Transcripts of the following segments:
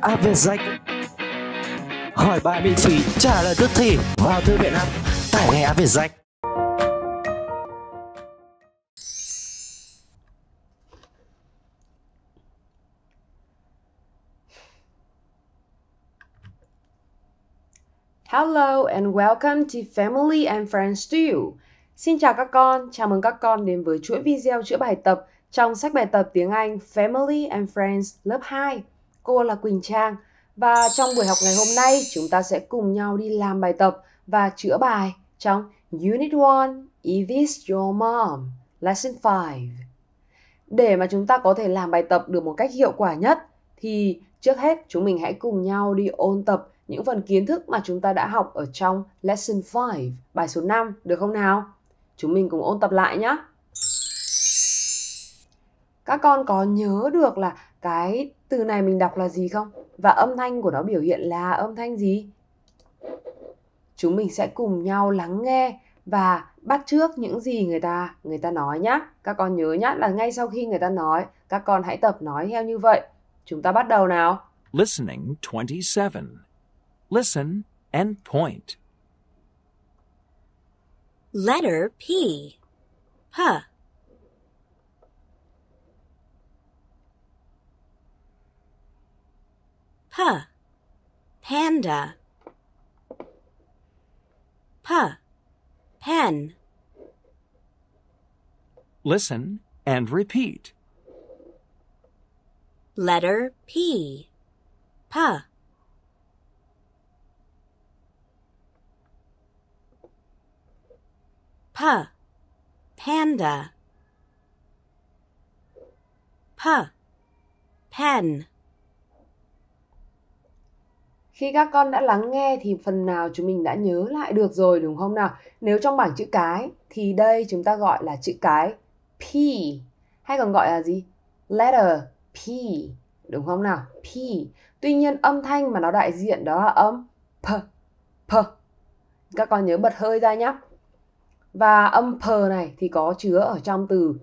áp về rách hỏi bài miễn phí trả lời tức thì vào thư viện app tải ngay áp về rách Hello and welcome to Family and Friends to you Xin chào các con, chào mừng các con đến với chuỗi video chữa bài tập trong sách bài tập tiếng Anh Family and Friends lớp 2. Cô là Quỳnh Trang và trong buổi học ngày hôm nay chúng ta sẽ cùng nhau đi làm bài tập và chữa bài trong Unit 1 If it's your mom, Lesson 5. Để mà chúng ta có thể làm bài tập được một cách hiệu quả nhất thì trước hết chúng mình hãy cùng nhau đi ôn tập những phần kiến thức mà chúng ta đã học ở trong Lesson 5, bài số 5, được không nào? Chúng mình cùng ôn tập lại nhé. Các con có nhớ được là cái từ này mình đọc là gì không? Và âm thanh của nó biểu hiện là âm thanh gì? Chúng mình sẽ cùng nhau lắng nghe và bắt trước những gì người ta người ta nói nhé. Các con nhớ nhé là ngay sau khi người ta nói, các con hãy tập nói theo như vậy. Chúng ta bắt đầu nào. Listening 27. Listen and point. Letter P. P. P. Panda. P. Pen. Listen and repeat. Letter P. P. P. Panda. P. Pen. Khi các con đã lắng nghe thì phần nào chúng mình đã nhớ lại được rồi, đúng không nào? Nếu trong bảng chữ cái thì đây chúng ta gọi là chữ cái P, hay còn gọi là gì? Letter P, đúng không nào? P. Tuy nhiên âm thanh mà nó đại diện đó là âm P. P. Các con nhớ bật hơi ra nhé. Và âm P này thì có chứa ở trong từ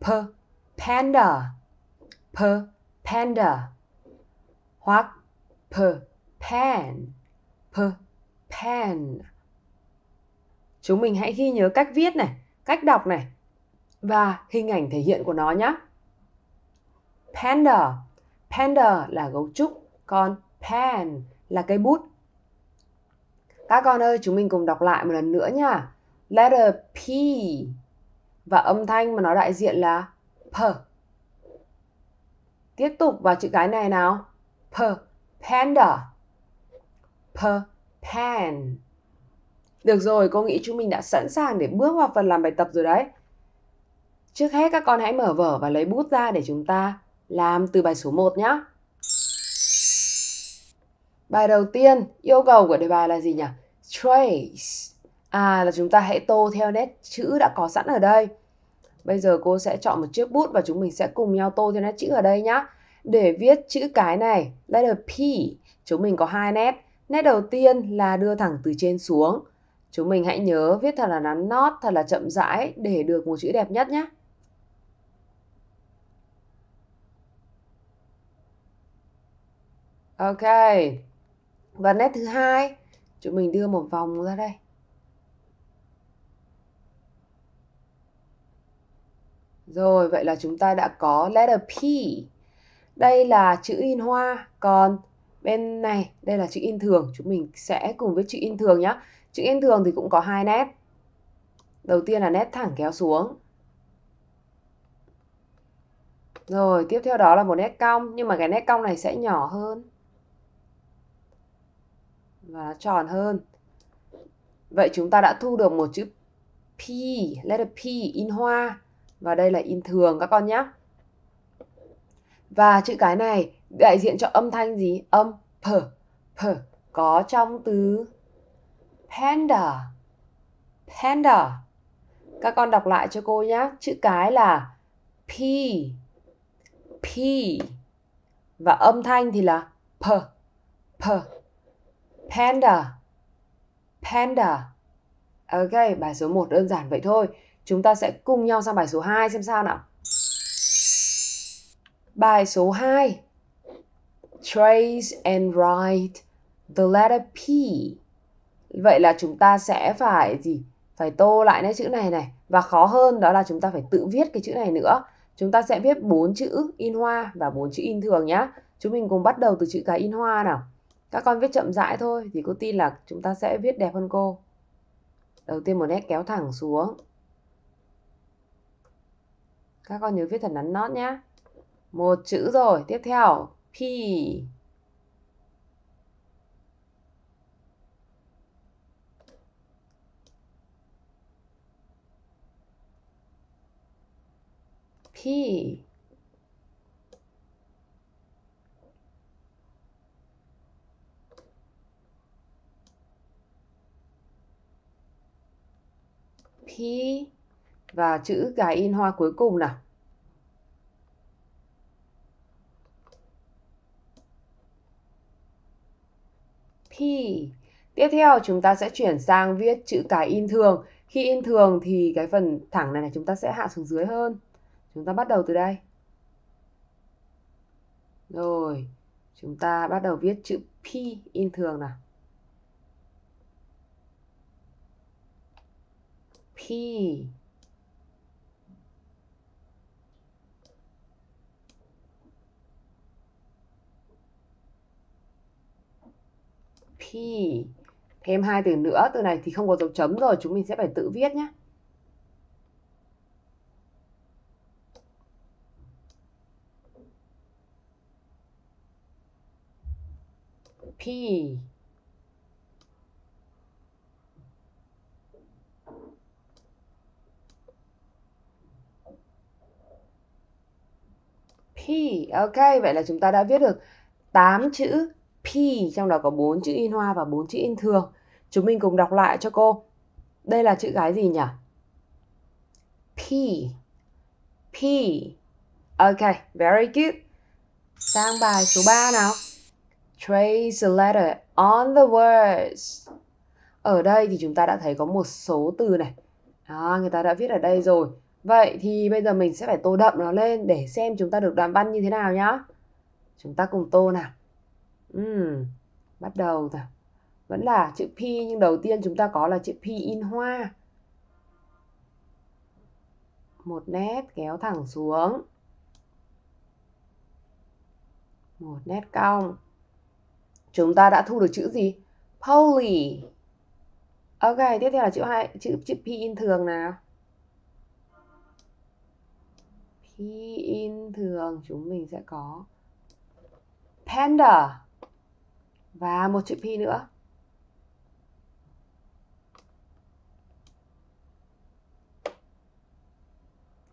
P. Panda. P. Panda. Hoặc P pen. P, pen. Chúng mình hãy ghi nhớ cách viết này, cách đọc này và hình ảnh thể hiện của nó nhé panda panda là gấu trúc, còn pen là cây bút. Các con ơi, chúng mình cùng đọc lại một lần nữa nha. Letter p. Và âm thanh mà nó đại diện là p. Tiếp tục vào chữ cái này nào. P panda p pen. Được rồi, cô nghĩ chúng mình đã sẵn sàng để bước vào phần làm bài tập rồi đấy. Trước hết các con hãy mở vở và lấy bút ra để chúng ta làm từ bài số 1 nhé. Bài đầu tiên, yêu cầu của đề bài là gì nhỉ? Trace. À là chúng ta hãy tô theo nét chữ đã có sẵn ở đây. Bây giờ cô sẽ chọn một chiếc bút và chúng mình sẽ cùng nhau tô theo nét chữ ở đây nhé. Để viết chữ cái này, letter P, chúng mình có hai nét Nét đầu tiên là đưa thẳng từ trên xuống. Chúng mình hãy nhớ viết thật là nắn nót, thật là chậm rãi để được một chữ đẹp nhất nhé. Ok. Và nét thứ hai, chúng mình đưa một vòng ra đây. Rồi, vậy là chúng ta đã có letter P. Đây là chữ in hoa, còn bên này, đây là chữ in thường. Chúng mình sẽ cùng với chữ in thường nhé chữ in thường thì cũng có hai nét. Đầu tiên là nét thẳng kéo xuống. Rồi, tiếp theo đó là một nét cong, nhưng mà cái nét cong này sẽ nhỏ hơn. Và nó tròn hơn. Vậy chúng ta đã thu được một chữ P, letter P, in hoa. Và đây là in thường các con nhé và chữ cái này đại diện cho âm thanh gì? Âm p, p có trong từ panda. Panda. Các con đọc lại cho cô nhé. Chữ cái là p, p và âm thanh thì là p, p. Panda. Panda. Ok, bài số 1 đơn giản vậy thôi. Chúng ta sẽ cùng nhau sang bài số 2 xem sao nào. Bài số 2 Trace and write the letter P. Vậy là chúng ta sẽ phải gì? Phải tô lại cái chữ này này. Và khó hơn đó là chúng ta phải tự viết cái chữ này nữa. Chúng ta sẽ viết bốn chữ in hoa và bốn chữ in thường nhá. Chúng mình cùng bắt đầu từ chữ cái in hoa nào. Các con viết chậm rãi thôi thì cô tin là chúng ta sẽ viết đẹp hơn cô. Đầu tiên một nét kéo thẳng xuống. Các con nhớ viết thật nắn nót nhá. Một chữ rồi, tiếp theo P. P. P và chữ cái in hoa cuối cùng nào. P. Tiếp theo chúng ta sẽ chuyển sang viết chữ cái in thường. Khi in thường thì cái phần thẳng này, này chúng ta sẽ hạ xuống dưới hơn. Chúng ta bắt đầu từ đây. Rồi, chúng ta bắt đầu viết chữ P in thường nào. P P thêm hai từ nữa từ này thì không có dấu chấm rồi chúng mình sẽ phải tự viết nhé P P. Ok, vậy là chúng ta đã viết được 8 chữ P, trong đó có bốn chữ in hoa và bốn chữ in thường. Chúng mình cùng đọc lại cho cô. Đây là chữ cái gì nhỉ? P. P. Ok, very good. Sang bài số 3 nào. Trace the letter on the words. Ở đây thì chúng ta đã thấy có một số từ này. Đó, người ta đã viết ở đây rồi. Vậy thì bây giờ mình sẽ phải tô đậm nó lên để xem chúng ta được đoạn văn như thế nào nhá. Chúng ta cùng tô nào. Uhm, bắt đầu rồi Vẫn là chữ P nhưng đầu tiên chúng ta có là chữ P in hoa. Một nét kéo thẳng xuống. Một nét cong. Chúng ta đã thu được chữ gì? Poly. Ok, tiếp theo là chữ hai chữ chữ P in thường nào. P in thường chúng mình sẽ có panda và một chữ P nữa.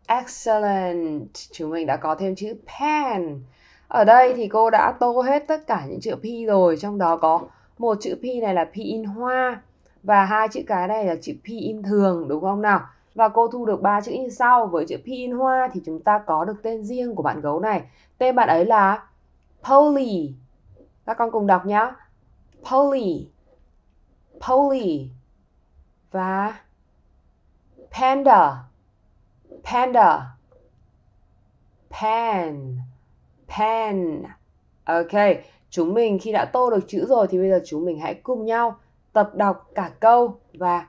Excellent. Chúng mình đã có thêm chữ pen. Ở đây thì cô đã tô hết tất cả những chữ P rồi. Trong đó có một chữ P này là P in hoa. Và hai chữ cái này là chữ P in thường, đúng không nào? Và cô thu được ba chữ như sau. Với chữ P in hoa thì chúng ta có được tên riêng của bạn gấu này. Tên bạn ấy là Polly. Các con cùng đọc nhé. Polly. Polly. Và Panda. Panda. Pen. Pen. Ok, chúng mình khi đã tô được chữ rồi thì bây giờ chúng mình hãy cùng nhau tập đọc cả câu và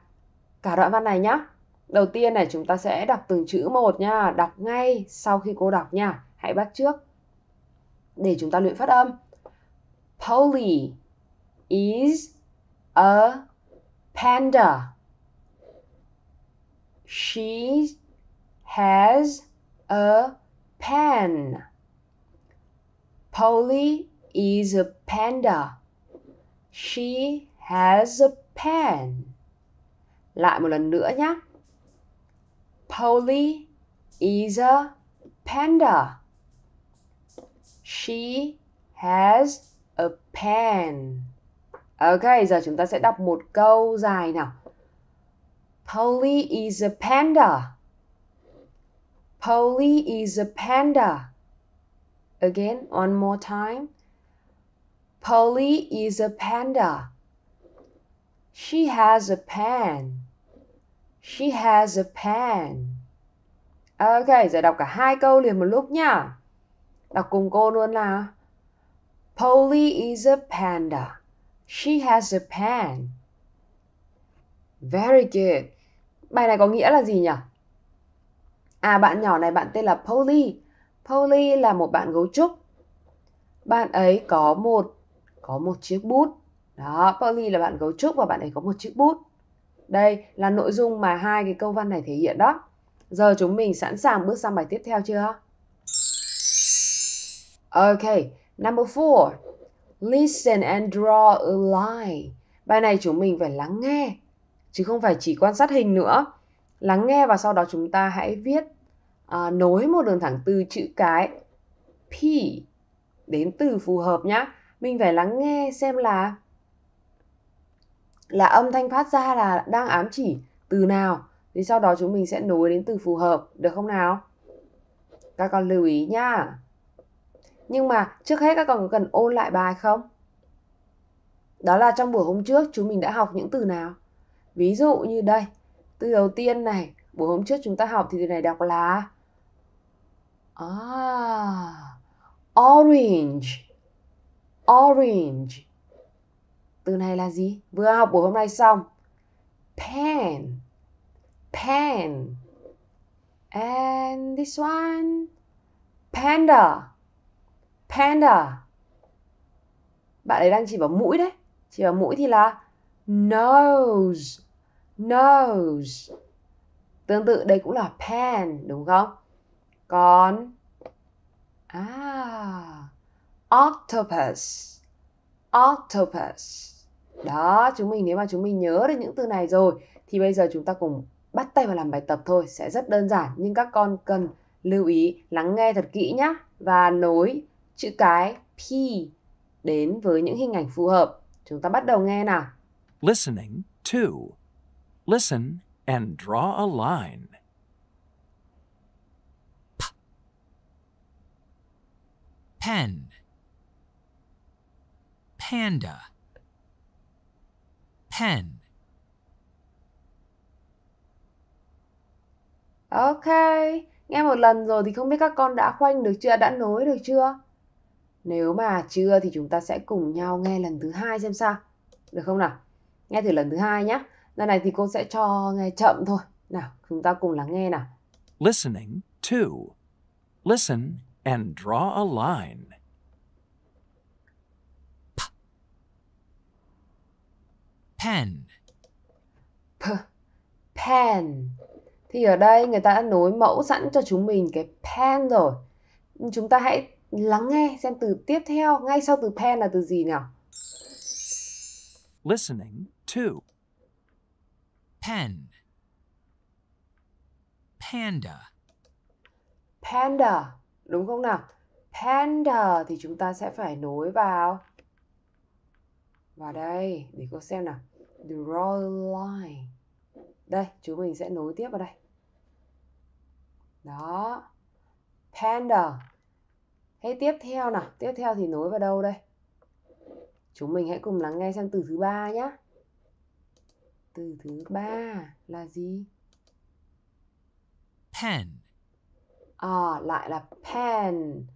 cả đoạn văn này nhé. Đầu tiên này chúng ta sẽ đọc từng chữ một nha, đọc ngay sau khi cô đọc nha. Hãy bắt trước để chúng ta luyện phát âm. Polly is a panda. She has a pen. Polly is a panda. She has a pen. Lại một lần nữa nhé. Polly is a panda. She has a pen. Ok, giờ chúng ta sẽ đọc một câu dài nào. Polly is a panda. Polly is a panda. Again, one more time. Polly is a panda. She has a pen. She has a pen. Ok, giờ đọc cả hai câu liền một lúc nhá. Đọc cùng cô luôn nào. Polly is a panda. She has a pen. Very good. Bài này có nghĩa là gì nhỉ? À bạn nhỏ này bạn tên là Polly. Polly là một bạn gấu trúc. Bạn ấy có một có một chiếc bút. Đó, Polly là bạn gấu trúc và bạn ấy có một chiếc bút. Đây là nội dung mà hai cái câu văn này thể hiện đó. Giờ chúng mình sẵn sàng bước sang bài tiếp theo chưa? Okay, number four. Listen and draw a line. Bài này chúng mình phải lắng nghe, chứ không phải chỉ quan sát hình nữa. Lắng nghe và sau đó chúng ta hãy viết à, nối một đường thẳng từ chữ cái P đến từ phù hợp nhá. Mình phải lắng nghe xem là là âm thanh phát ra là đang ám chỉ từ nào thì sau đó chúng mình sẽ nối đến từ phù hợp được không nào các con lưu ý nhá nhưng mà trước hết các con có cần ôn lại bài không? Đó là trong buổi hôm trước chúng mình đã học những từ nào? Ví dụ như đây từ đầu tiên này buổi hôm trước chúng ta học thì từ này đọc là à, orange orange. Từ này là gì? Vừa học buổi hôm nay xong. Pen pen. And this one panda panda. Bạn ấy đang chỉ vào mũi đấy. Chỉ vào mũi thì là nose. Nose. Tương tự, đây cũng là pen, đúng không? Còn à octopus. Octopus. Đó, chúng mình, nếu mà chúng mình nhớ được những từ này rồi, thì bây giờ chúng ta cùng bắt tay vào làm bài tập thôi. Sẽ rất đơn giản, nhưng các con cần lưu ý lắng nghe thật kỹ nhé và nối chữ cái P đến với những hình ảnh phù hợp. Chúng ta bắt đầu nghe nào. Listening 2. Listen and draw a line. pen panda pen Ok, nghe một lần rồi thì không biết các con đã khoanh được chưa, đã nối được chưa? Nếu mà chưa thì chúng ta sẽ cùng nhau nghe lần thứ hai xem sao. Được không nào? Nghe thử lần thứ hai nhé. Lần này thì cô sẽ cho nghe chậm thôi. Nào, chúng ta cùng lắng nghe nào. Listening 2. Listen and draw a line. pen P, pen. Thì ở đây người ta đã nối mẫu sẵn cho chúng mình cái pen rồi. Chúng ta hãy lắng nghe xem từ tiếp theo ngay sau từ pen là từ gì nào. Listening 2. pen panda Panda, đúng không nào? Panda thì chúng ta sẽ phải nối vào vào đây để cô xem nào. Draw line. Đây, chúng mình sẽ nối tiếp vào đây. Đó. Panda. Thế tiếp theo nào, tiếp theo thì nối vào đâu đây? Chúng mình hãy cùng lắng nghe xem từ thứ ba nhé. Từ thứ ba là gì? pen À, lại là pen.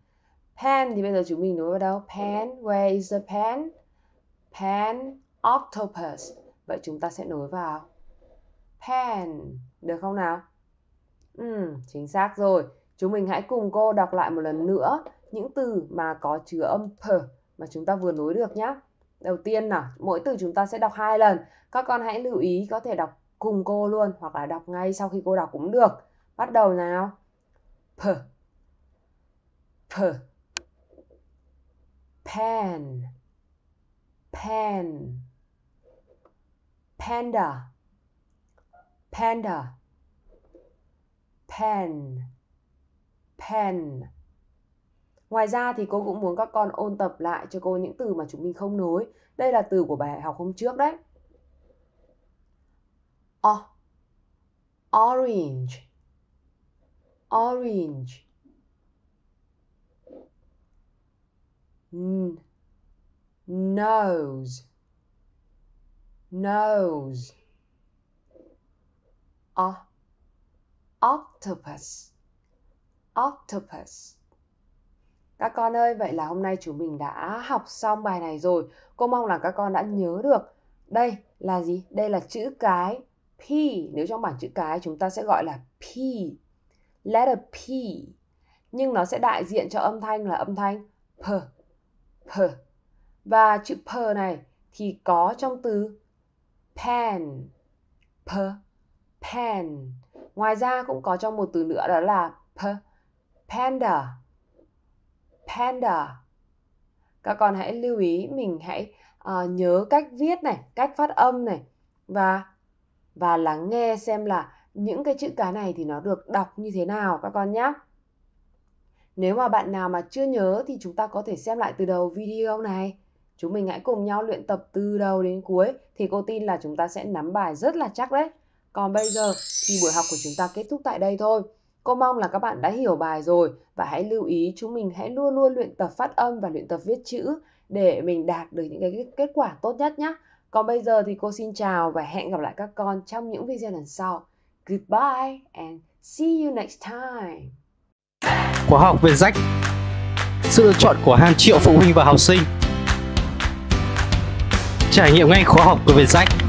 Pen thì bây giờ chúng mình nối vào đâu? Pen, where is the pen? Pen, octopus. Vậy chúng ta sẽ nối vào pen. Được không nào? Ừ, chính xác rồi. Chúng mình hãy cùng cô đọc lại một lần nữa những từ mà có chứa âm p mà chúng ta vừa nối được nhé. Đầu tiên nào, mỗi từ chúng ta sẽ đọc hai lần. Các con hãy lưu ý có thể đọc cùng cô luôn hoặc là đọc ngay sau khi cô đọc cũng được. Bắt đầu nào. P P Pen Pen Panda Panda Pen Pen Ngoài ra thì cô cũng muốn các con ôn tập lại cho cô những từ mà chúng mình không nối. Đây là từ của bài học hôm trước đấy. O, Orange Orange N, nose nose o, octopus octopus các con ơi, vậy là hôm nay chúng mình đã học xong bài này rồi. Cô mong là các con đã nhớ được. Đây là gì? Đây là chữ cái P. Nếu trong bảng chữ cái chúng ta sẽ gọi là P. Letter P. Nhưng nó sẽ đại diện cho âm thanh là âm thanh P. P. Và chữ P này thì có trong từ pen. P. Pen. Ngoài ra cũng có trong một từ nữa đó là P. Panda panda. Các con hãy lưu ý mình hãy uh, nhớ cách viết này, cách phát âm này và và lắng nghe xem là những cái chữ cái này thì nó được đọc như thế nào các con nhé. Nếu mà bạn nào mà chưa nhớ thì chúng ta có thể xem lại từ đầu video này. Chúng mình hãy cùng nhau luyện tập từ đầu đến cuối thì cô tin là chúng ta sẽ nắm bài rất là chắc đấy. Còn bây giờ thì buổi học của chúng ta kết thúc tại đây thôi. Cô mong là các bạn đã hiểu bài rồi và hãy lưu ý chúng mình hãy luôn luôn luyện tập phát âm và luyện tập viết chữ để mình đạt được những cái kết quả tốt nhất nhé. Còn bây giờ thì cô xin chào và hẹn gặp lại các con trong những video lần sau. Goodbye and see you next time. Khóa học về rách Sự lựa chọn của hàng triệu phụ huynh và học sinh Trải nghiệm ngay khóa học của Vietjet